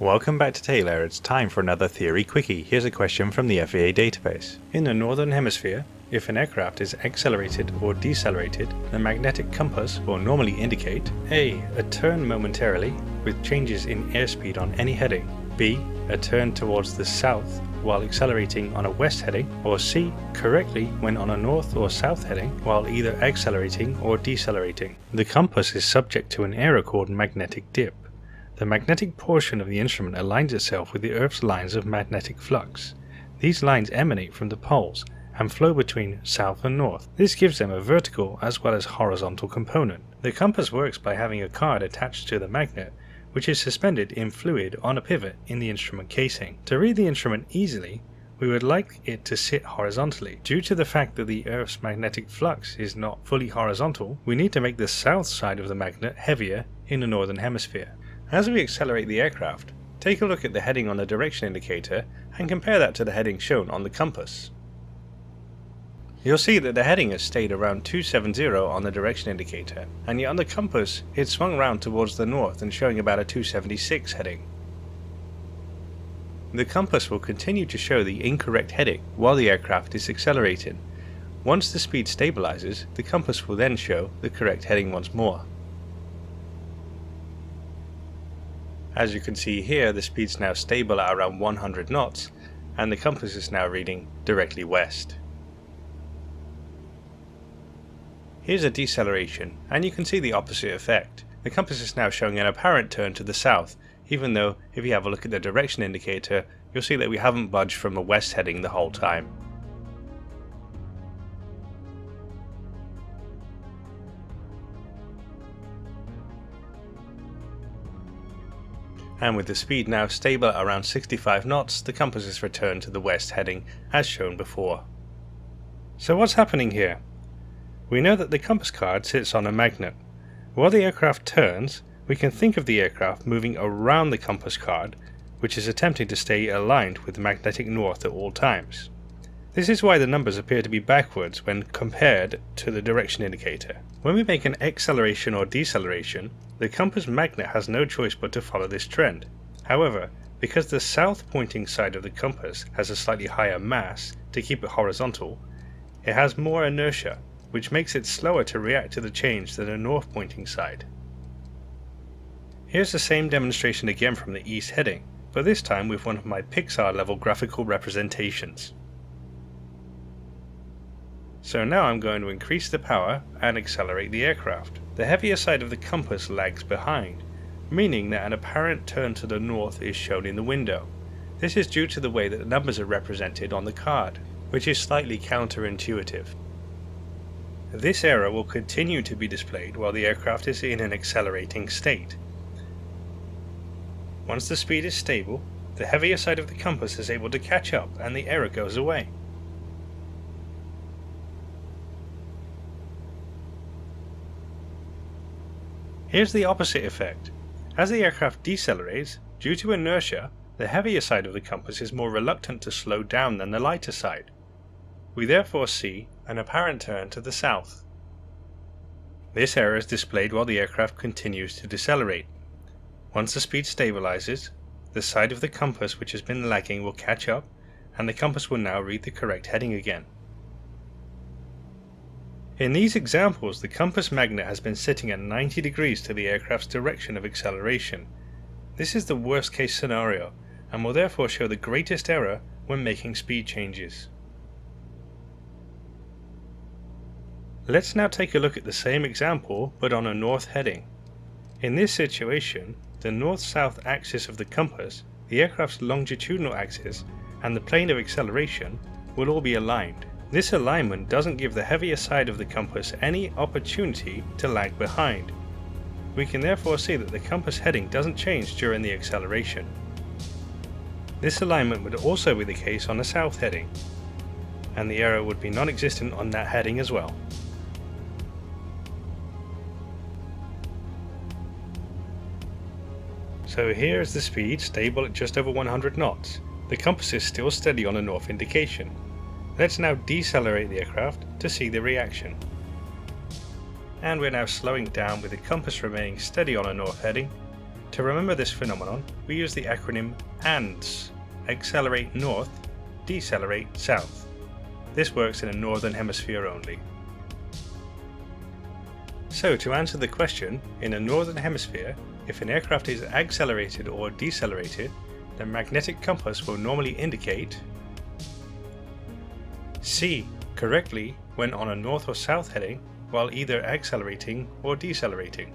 Welcome back to Taylair, it's time for another Theory Quickie. Here's a question from the FAA database. In the Northern Hemisphere, if an aircraft is accelerated or decelerated, the magnetic compass will normally indicate A. A turn momentarily, with changes in airspeed on any heading, B. A turn towards the south while accelerating on a west heading, or C. Correctly when on a north or south heading while either accelerating or decelerating. The compass is subject to an error called magnetic dip. The magnetic portion of the instrument aligns itself with the Earth's lines of magnetic flux. These lines emanate from the poles and flow between south and north. This gives them a vertical as well as horizontal component. The compass works by having a card attached to the magnet, which is suspended in fluid on a pivot in the instrument casing. To read the instrument easily, we would like it to sit horizontally. Due to the fact that the Earth's magnetic flux is not fully horizontal, we need to make the south side of the magnet heavier in the northern hemisphere. As we accelerate the aircraft, take a look at the heading on the direction indicator and compare that to the heading shown on the compass. You'll see that the heading has stayed around 270 on the direction indicator, and yet on the compass it swung round towards the north and showing about a 276 heading. The compass will continue to show the incorrect heading while the aircraft is accelerating. Once the speed stabilizes, the compass will then show the correct heading once more. As you can see here, the speed's now stable at around 100 knots, and the compass is now reading directly west. Here's a deceleration, and you can see the opposite effect. The compass is now showing an apparent turn to the south, even though if you have a look at the direction indicator, you'll see that we haven't budged from a west heading the whole time. And with the speed now stable around 65 knots, the compass is returned to the west heading as shown before. So what's happening here? We know that the compass card sits on a magnet. While the aircraft turns, we can think of the aircraft moving around the compass card, which is attempting to stay aligned with the magnetic north at all times. This is why the numbers appear to be backwards when compared to the direction indicator. When we make an acceleration or deceleration, the compass magnet has no choice but to follow this trend. However, because the south pointing side of the compass has a slightly higher mass to keep it horizontal, it has more inertia, which makes it slower to react to the change than the north pointing side. Here's the same demonstration again from the east heading, but this time with one of my Pixar level graphical representations. So now I'm going to increase the power and accelerate the aircraft. The heavier side of the compass lags behind, meaning that an apparent turn to the north is shown in the window. This is due to the way that the numbers are represented on the card, which is slightly counterintuitive. This error will continue to be displayed while the aircraft is in an accelerating state. Once the speed is stable, the heavier side of the compass is able to catch up and the error goes away. Here's the opposite effect. As the aircraft decelerates, due to inertia, the heavier side of the compass is more reluctant to slow down than the lighter side. We therefore see an apparent turn to the south. This error is displayed while the aircraft continues to decelerate. Once the speed stabilizes, the side of the compass which has been lagging will catch up and the compass will now read the correct heading again. In these examples, the compass magnet has been sitting at 90 degrees to the aircraft's direction of acceleration. This is the worst case scenario, and will therefore show the greatest error when making speed changes. Let's now take a look at the same example, but on a north heading. In this situation, the north-south axis of the compass, the aircraft's longitudinal axis, and the plane of acceleration will all be aligned. This alignment doesn't give the heavier side of the compass any opportunity to lag behind. We can therefore see that the compass heading doesn't change during the acceleration. This alignment would also be the case on the south heading, and the error would be non-existent on that heading as well. So here is the speed stable at just over 100 knots. The compass is still steady on a north indication, Let's now decelerate the aircraft to see the reaction. And we're now slowing down with the compass remaining steady on a north heading, To remember this phenomenon, we use the acronym ANDS accelerate north, decelerate south. This works in a northern hemisphere only. So to answer the question, in a northern hemisphere, if an aircraft is accelerated or decelerated, the magnetic compass will normally indicate C. Correctly when on a north or south heading while either accelerating or decelerating.